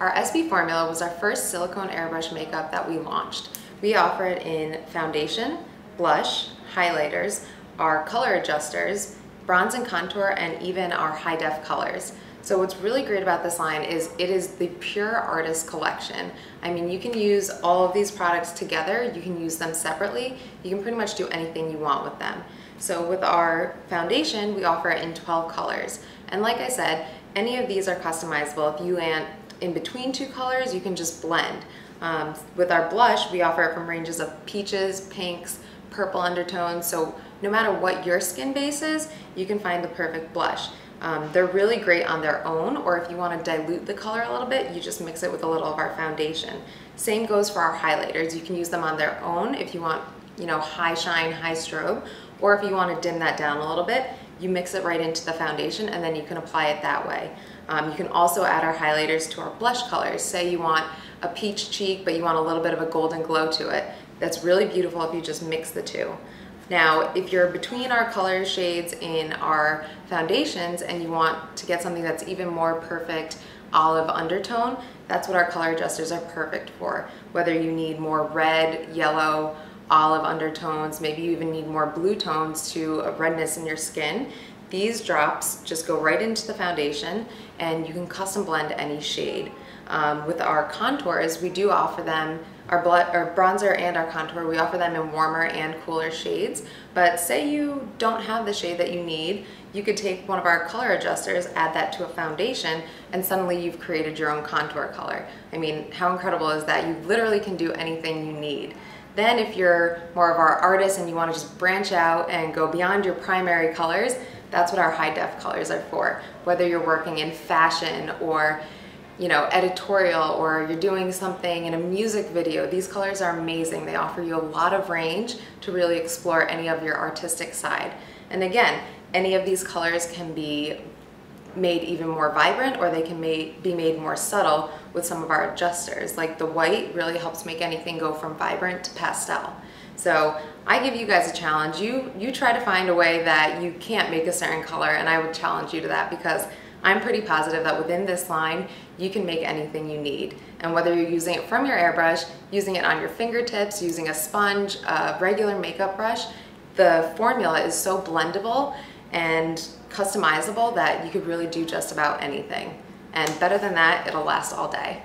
Our SB formula was our first silicone airbrush makeup that we launched. We offer it in foundation, blush, highlighters, our color adjusters, bronze and contour, and even our high def colors. So what's really great about this line is it is the pure artist collection. I mean, you can use all of these products together, you can use them separately, you can pretty much do anything you want with them. So with our foundation, we offer it in 12 colors. And like I said, any of these are customizable. If you want in between two colors, you can just blend. Um, with our blush, we offer it from ranges of peaches, pinks, purple undertones. So no matter what your skin base is, you can find the perfect blush. Um, they're really great on their own, or if you want to dilute the color a little bit, you just mix it with a little of our foundation. Same goes for our highlighters. You can use them on their own if you want, you know, high shine, high strobe, or if you want to dim that down a little bit, you mix it right into the foundation and then you can apply it that way. Um, you can also add our highlighters to our blush colors. Say you want a peach cheek, but you want a little bit of a golden glow to it. That's really beautiful if you just mix the two. Now, if you're between our color shades in our foundations and you want to get something that's even more perfect olive undertone, that's what our color adjusters are perfect for. Whether you need more red, yellow, olive undertones, maybe you even need more blue tones to a redness in your skin, these drops just go right into the foundation and you can custom blend any shade. Um, with our contours, we do offer them, our, our bronzer and our contour, we offer them in warmer and cooler shades. But say you don't have the shade that you need, you could take one of our color adjusters, add that to a foundation, and suddenly you've created your own contour color. I mean, how incredible is that? You literally can do anything you need. Then if you're more of our artist and you want to just branch out and go beyond your primary colors, that's what our high def colors are for. Whether you're working in fashion or you know, editorial or you're doing something in a music video, these colors are amazing. They offer you a lot of range to really explore any of your artistic side. And again, any of these colors can be made even more vibrant or they can be made more subtle with some of our adjusters. Like the white really helps make anything go from vibrant to pastel. So I give you guys a challenge. You, you try to find a way that you can't make a certain color and I would challenge you to that because I'm pretty positive that within this line, you can make anything you need. And whether you're using it from your airbrush, using it on your fingertips, using a sponge, a regular makeup brush, the formula is so blendable and customizable that you could really do just about anything. And better than that, it'll last all day.